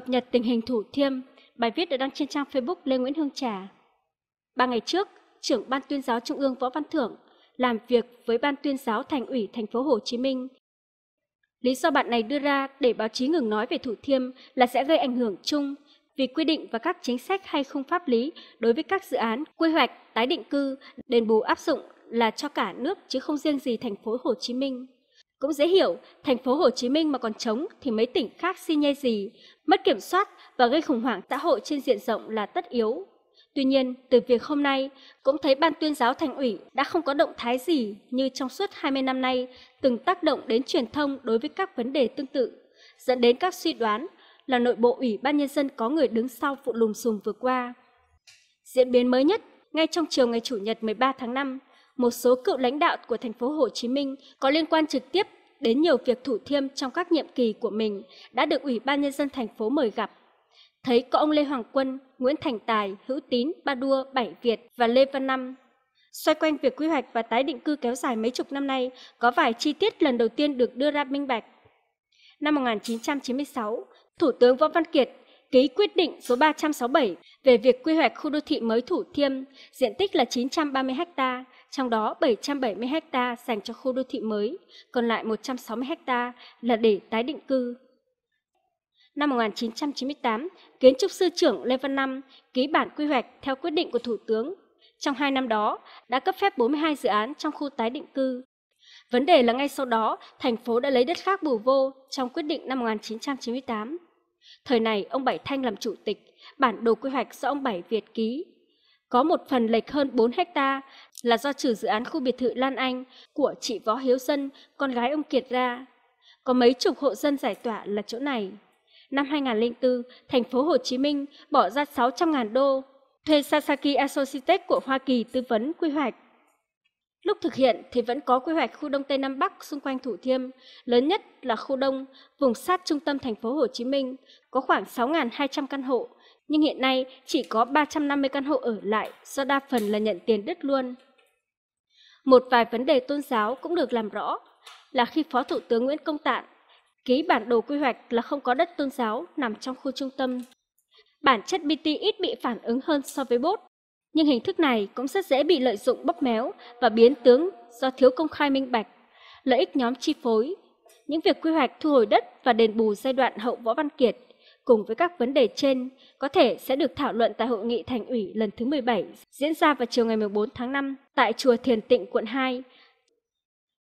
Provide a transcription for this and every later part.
cập nhật tình hình Thủ Thiêm, bài viết được đăng trên trang Facebook Lê Nguyễn Hương Trà. Ba ngày trước, trưởng Ban tuyên giáo Trung ương Võ Văn Thưởng làm việc với Ban tuyên giáo Thành ủy thành phố Hồ Chí Minh. Lý do bạn này đưa ra để báo chí ngừng nói về Thủ Thiêm là sẽ gây ảnh hưởng chung vì quy định và các chính sách hay khung pháp lý đối với các dự án quy hoạch tái định cư đền bù áp dụng là cho cả nước chứ không riêng gì thành phố Hồ Chí Minh. Cũng dễ hiểu, thành phố Hồ Chí Minh mà còn trống thì mấy tỉnh khác xin nhê gì, mất kiểm soát và gây khủng hoảng xã hội trên diện rộng là tất yếu. Tuy nhiên, từ việc hôm nay, cũng thấy Ban tuyên giáo thành ủy đã không có động thái gì như trong suốt 20 năm nay từng tác động đến truyền thông đối với các vấn đề tương tự, dẫn đến các suy đoán là nội bộ Ủy ban Nhân dân có người đứng sau vụ lùm xùm vừa qua. Diễn biến mới nhất, ngay trong chiều ngày Chủ nhật 13 tháng 5, một số cựu lãnh đạo của thành phố Hồ Chí Minh có liên quan trực tiếp đến nhiều việc thủ thiêm trong các nhiệm kỳ của mình đã được Ủy ban Nhân dân thành phố mời gặp. Thấy có ông Lê Hoàng Quân, Nguyễn Thành Tài, Hữu Tín, Ba Đua, Bảy Việt và Lê Văn Năm. Xoay quanh việc quy hoạch và tái định cư kéo dài mấy chục năm nay, có vài chi tiết lần đầu tiên được đưa ra minh bạch. Năm 1996, Thủ tướng Võ Văn Kiệt ký quyết định số 367 về việc quy hoạch khu đô thị mới Thủ Thiêm, diện tích là 930 ha, trong đó 770 ha dành cho khu đô thị mới, còn lại 160 ha là để tái định cư. Năm 1998, kiến trúc sư trưởng Lê Văn Năm ký bản quy hoạch theo quyết định của Thủ tướng. Trong hai năm đó, đã cấp phép 42 dự án trong khu tái định cư. Vấn đề là ngay sau đó, thành phố đã lấy đất khác bù vô trong quyết định năm 1998. Thời này, ông Bảy Thanh làm chủ tịch, bản đồ quy hoạch do ông Bảy Việt ký. Có một phần lệch hơn 4 hecta là do trừ dự án khu biệt thự Lan Anh của chị Võ Hiếu Dân, con gái ông Kiệt ra. Có mấy chục hộ dân giải tỏa là chỗ này. Năm 2004, thành phố Hồ Chí Minh bỏ ra 600.000 đô thuê Sasaki Associates của Hoa Kỳ tư vấn quy hoạch. Lúc thực hiện thì vẫn có quy hoạch khu Đông Tây Nam Bắc xung quanh Thủ Thiêm, lớn nhất là khu Đông, vùng sát trung tâm thành phố Hồ Chí Minh, có khoảng 6.200 căn hộ, nhưng hiện nay chỉ có 350 căn hộ ở lại do đa phần là nhận tiền đất luôn. Một vài vấn đề tôn giáo cũng được làm rõ là khi Phó Thủ tướng Nguyễn Công Tạn ký bản đồ quy hoạch là không có đất tôn giáo nằm trong khu trung tâm. Bản chất BT ít bị phản ứng hơn so với bốt, nhưng hình thức này cũng rất dễ bị lợi dụng bóp méo và biến tướng do thiếu công khai minh bạch, lợi ích nhóm chi phối. Những việc quy hoạch thu hồi đất và đền bù giai đoạn hậu Võ Văn Kiệt cùng với các vấn đề trên có thể sẽ được thảo luận tại hội nghị thành ủy lần thứ 17 diễn ra vào chiều ngày 14 tháng 5 tại chùa Thiền Tịnh quận 2.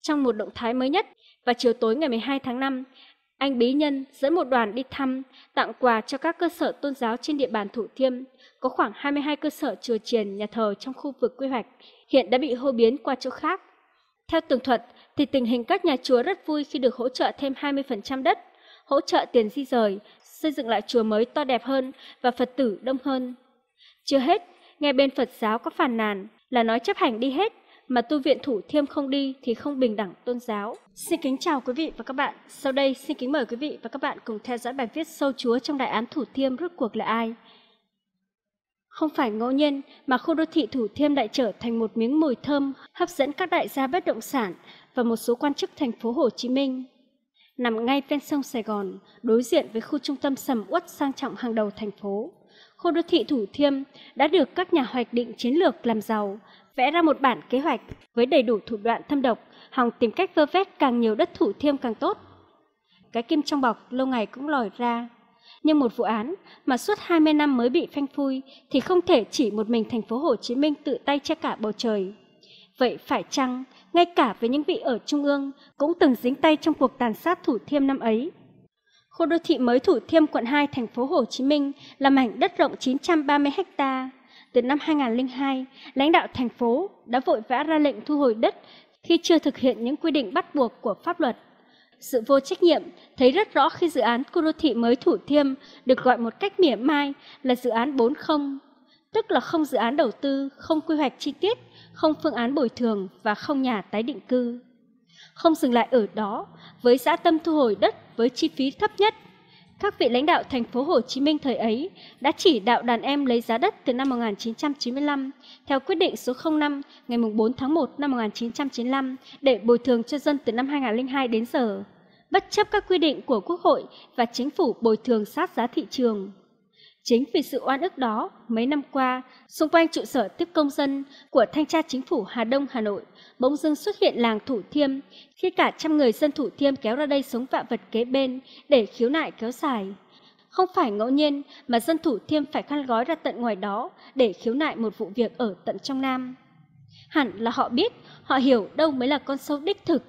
Trong một động thái mới nhất, vào chiều tối ngày 12 tháng 5, anh Bí Nhân dẫn một đoàn đi thăm, tặng quà cho các cơ sở tôn giáo trên địa bàn Thủ Thiêm. Có khoảng 22 cơ sở chùa chiền, nhà thờ trong khu vực quy hoạch, hiện đã bị hô biến qua chỗ khác. Theo tường thuật, thì tình hình các nhà chùa rất vui khi được hỗ trợ thêm 20% đất, hỗ trợ tiền di rời, xây dựng lại chùa mới to đẹp hơn và Phật tử đông hơn. Chưa hết, nghe bên Phật giáo có phàn nàn là nói chấp hành đi hết, mà tu viện thủ thiêm không đi thì không bình đẳng tôn giáo. Xin kính chào quý vị và các bạn. Sau đây xin kính mời quý vị và các bạn cùng theo dõi bài viết sâu chúa trong đại án thủ thiêm rốt cuộc là ai. Không phải ngẫu nhiên mà khu đô thị Thủ Thiêm lại trở thành một miếng mùi thơm hấp dẫn các đại gia bất động sản và một số quan chức thành phố Hồ Chí Minh. Nằm ngay ven sông Sài Gòn, đối diện với khu trung tâm sầm uất sang trọng hàng đầu thành phố, khu đô thị Thủ Thiêm đã được các nhà hoạch định chiến lược làm giàu vẽ ra một bản kế hoạch với đầy đủ thủ đoạn thâm độc, hòng tìm cách vơ vét càng nhiều đất thủ thiêm càng tốt. Cái kim trong bọc lâu ngày cũng lòi ra. Nhưng một vụ án mà suốt 20 năm mới bị phanh phui thì không thể chỉ một mình thành phố Hồ Chí Minh tự tay che cả bầu trời. Vậy phải chăng, ngay cả với những vị ở Trung ương cũng từng dính tay trong cuộc tàn sát Thủ Thiêm năm ấy? Khu đô thị mới Thủ Thiêm quận 2 thành phố Hồ Chí Minh là mảnh đất rộng 930 ha từ năm 2002, lãnh đạo thành phố đã vội vã ra lệnh thu hồi đất khi chưa thực hiện những quy định bắt buộc của pháp luật. Sự vô trách nhiệm thấy rất rõ khi dự án khu đô thị mới Thủ Thiêm được gọi một cách mỉa mai là dự án 40, tức là không dự án đầu tư, không quy hoạch chi tiết, không phương án bồi thường và không nhà tái định cư. Không dừng lại ở đó, với xã tâm thu hồi đất với chi phí thấp nhất các vị lãnh đạo thành phố Hồ Chí Minh thời ấy đã chỉ đạo đàn em lấy giá đất từ năm 1995 theo quyết định số 05 ngày 4 tháng 1 năm 1995 để bồi thường cho dân từ năm 2002 đến giờ. bất chấp các quy định của Quốc hội và chính phủ bồi thường sát giá thị trường. Chính vì sự oan ức đó, mấy năm qua, xung quanh trụ sở tiếp công dân của Thanh tra Chính phủ Hà Đông, Hà Nội, bỗng dưng xuất hiện làng Thủ Thiêm, khi cả trăm người dân Thủ Thiêm kéo ra đây sống vạ vật kế bên để khiếu nại kéo dài. Không phải ngẫu nhiên mà dân Thủ Thiêm phải khăn gói ra tận ngoài đó để khiếu nại một vụ việc ở tận trong Nam. Hẳn là họ biết, họ hiểu đâu mới là con sâu đích thực,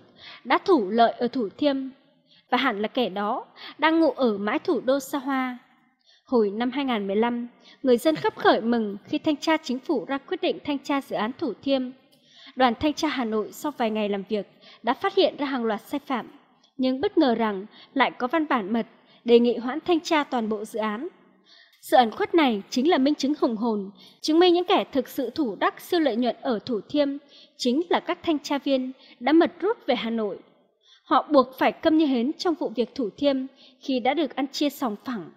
đã thủ lợi ở Thủ Thiêm. Và hẳn là kẻ đó đang ngụ ở mãi thủ đô Sa Hoa. Hồi năm 2015, người dân khắp khởi mừng khi thanh tra chính phủ ra quyết định thanh tra dự án Thủ Thiêm. Đoàn thanh tra Hà Nội sau vài ngày làm việc đã phát hiện ra hàng loạt sai phạm, nhưng bất ngờ rằng lại có văn bản mật đề nghị hoãn thanh tra toàn bộ dự án. Sự ẩn khuất này chính là minh chứng hùng hồn, chứng minh những kẻ thực sự thủ đắc siêu lợi nhuận ở Thủ Thiêm chính là các thanh tra viên đã mật rút về Hà Nội. Họ buộc phải câm như hến trong vụ việc Thủ Thiêm khi đã được ăn chia sòng phẳng.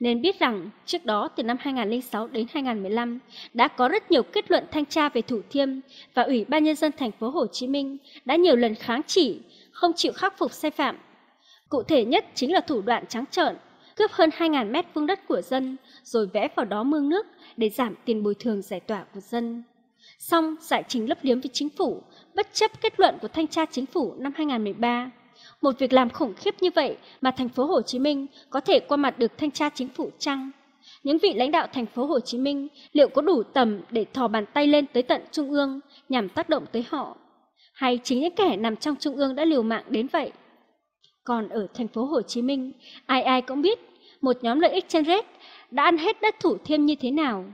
Nên biết rằng trước đó từ năm 2006 đến 2015 đã có rất nhiều kết luận thanh tra về Thủ Thiêm và Ủy ban nhân dân thành phố Hồ Chí Minh đã nhiều lần kháng chỉ, không chịu khắc phục sai phạm. Cụ thể nhất chính là thủ đoạn trắng trợn, cướp hơn 2.000 mét vuông đất của dân rồi vẽ vào đó mương nước để giảm tiền bồi thường giải tỏa của dân. Xong giải trình lấp liếm với chính phủ, bất chấp kết luận của thanh tra chính phủ năm 2013. Một việc làm khủng khiếp như vậy mà thành phố Hồ Chí Minh có thể qua mặt được thanh tra chính phủ chăng? Những vị lãnh đạo thành phố Hồ Chí Minh liệu có đủ tầm để thò bàn tay lên tới tận trung ương nhằm tác động tới họ? Hay chính những kẻ nằm trong trung ương đã liều mạng đến vậy? Còn ở thành phố Hồ Chí Minh, ai ai cũng biết một nhóm lợi ích trên rết đã ăn hết đất thủ thiêm như thế nào,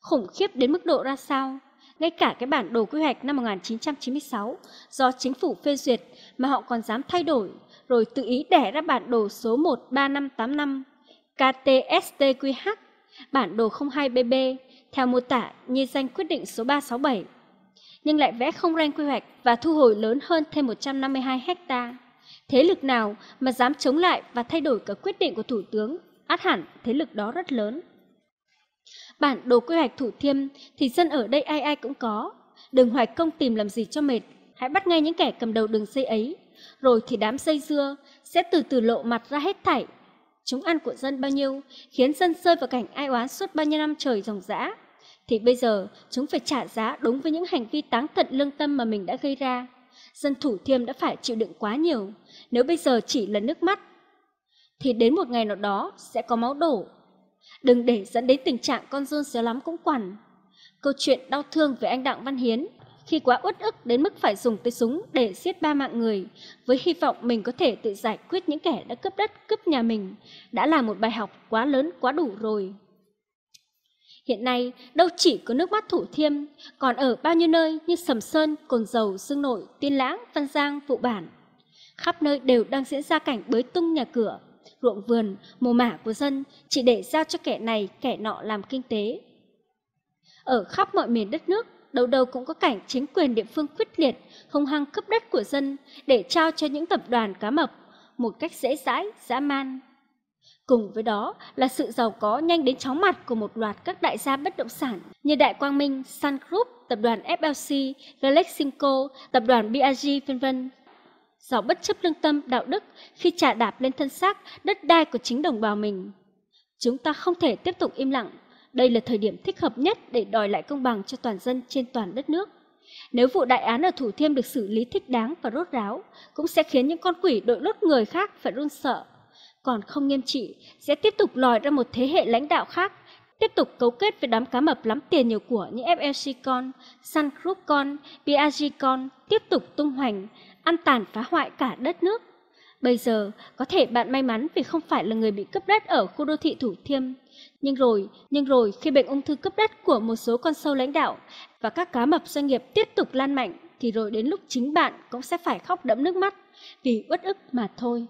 khủng khiếp đến mức độ ra sao. Ngay cả cái bản đồ quy hoạch năm 1996 do chính phủ phê duyệt mà họ còn dám thay đổi, rồi tự ý đẻ ra bản đồ số 13585 KTSTQH, bản đồ 02BB, theo mô tả như danh quyết định số 367, nhưng lại vẽ không ranh quy hoạch và thu hồi lớn hơn thêm 152 hecta. Thế lực nào mà dám chống lại và thay đổi cả quyết định của Thủ tướng, át hẳn thế lực đó rất lớn. Bản đồ quy hoạch Thủ Thiêm thì dân ở đây ai ai cũng có. Đừng hoài công tìm làm gì cho mệt, hãy bắt ngay những kẻ cầm đầu đường dây ấy. Rồi thì đám dây dưa sẽ từ từ lộ mặt ra hết thảy. Chúng ăn của dân bao nhiêu, khiến dân rơi vào cảnh ai oán suốt bao nhiêu năm trời ròng rã. Thì bây giờ chúng phải trả giá đúng với những hành vi táng tận lương tâm mà mình đã gây ra. Dân Thủ Thiêm đã phải chịu đựng quá nhiều. Nếu bây giờ chỉ là nước mắt, thì đến một ngày nào đó sẽ có máu đổ Đừng để dẫn đến tình trạng con run xéo lắm cũng quằn. Câu chuyện đau thương về anh Đặng Văn Hiến khi quá uất ức đến mức phải dùng tới súng để giết ba mạng người, với hy vọng mình có thể tự giải quyết những kẻ đã cướp đất, cướp nhà mình, đã là một bài học quá lớn, quá đủ rồi. Hiện nay, đâu chỉ có nước mắt thủ thiêm, còn ở bao nhiêu nơi như Sầm Sơn, Cồn Dầu, Sương Nội, Tiên Lãng, Văn Giang, Vụ Bản. Khắp nơi đều đang diễn ra cảnh bới tung nhà cửa, ruộng vườn, mồ mả của dân chỉ để giao cho kẻ này, kẻ nọ làm kinh tế. Ở khắp mọi miền đất nước, đầu đầu cũng có cảnh chính quyền địa phương quyết liệt, hung hăng cướp đất của dân để trao cho những tập đoàn cá mập một cách dễ dãi, dã man. Cùng với đó là sự giàu có nhanh đến chóng mặt của một loạt các đại gia bất động sản như Đại Quang Minh, Sun Group, tập đoàn FLC, Galexinco, tập đoàn BRG, vân vân giàu bất chấp lương tâm, đạo đức khi trả đạp lên thân xác đất đai của chính đồng bào mình. Chúng ta không thể tiếp tục im lặng. Đây là thời điểm thích hợp nhất để đòi lại công bằng cho toàn dân trên toàn đất nước. Nếu vụ đại án ở Thủ Thiêm được xử lý thích đáng và rốt ráo, cũng sẽ khiến những con quỷ đội lốt người khác phải run sợ. Còn không nghiêm trị, sẽ tiếp tục lòi ra một thế hệ lãnh đạo khác, tiếp tục cấu kết với đám cá mập lắm tiền nhiều của như FLC Con, Sun Group Con, BAG Con, tiếp tục tung hoành, ăn tàn phá hoại cả đất nước. Bây giờ, có thể bạn may mắn vì không phải là người bị cấp đất ở khu đô thị Thủ Thiêm. Nhưng rồi, nhưng rồi khi bệnh ung thư cấp đất của một số con sâu lãnh đạo và các cá mập doanh nghiệp tiếp tục lan mạnh, thì rồi đến lúc chính bạn cũng sẽ phải khóc đẫm nước mắt vì uất ức mà thôi.